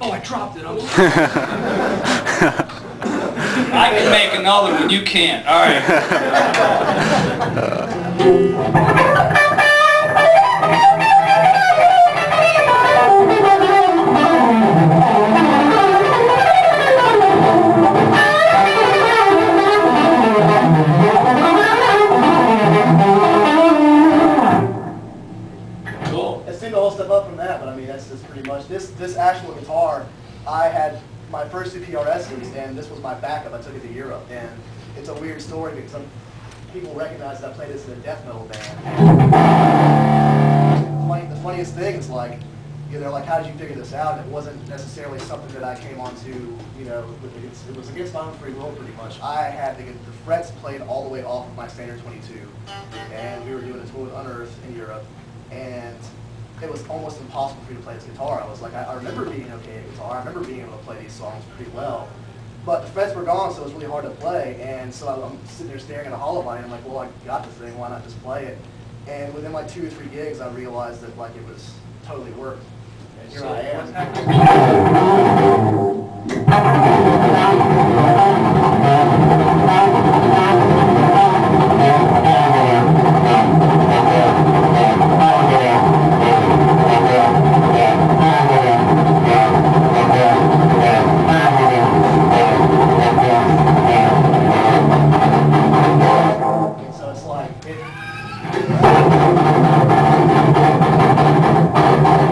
Oh, dropped it. I'm I can make another one, you can't. All right. Whole step up from that, but I mean, that's just pretty much, this, this actual guitar, I had my first two PRSs, and this was my backup. I took it to Europe, and it's a weird story because people recognize that I played this in a death metal band. The, funny, the funniest thing is like, you know, they're like, how did you figure this out? It wasn't necessarily something that I came onto, you know, it was against my own free will pretty much. I had to get the frets played all the way off of my standard 22, and we were doing a tour with Unearth in Europe, it was almost impossible for me to play this guitar. I was like, I, I remember being okay at guitar. I remember being able to play these songs pretty well. But the frets were gone, so it was really hard to play. And so I'm sitting there staring at a hollow body, and I'm like, well, I got this thing. Why not just play it? And within like two or three gigs, I realized that like it was totally worked. And here I am.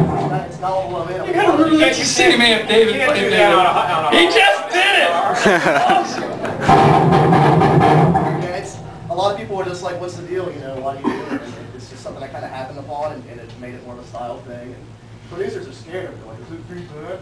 You gotta really let you see me David You gotta played do that on a- David. on a- He just did it! Yeah, it's, a lot of people are just like, what's the deal, you know, why do you do it? And it's just something I kind of happened upon, and, and it made it more of a style thing. And producers are scared of it, they're like, is it pretty bad?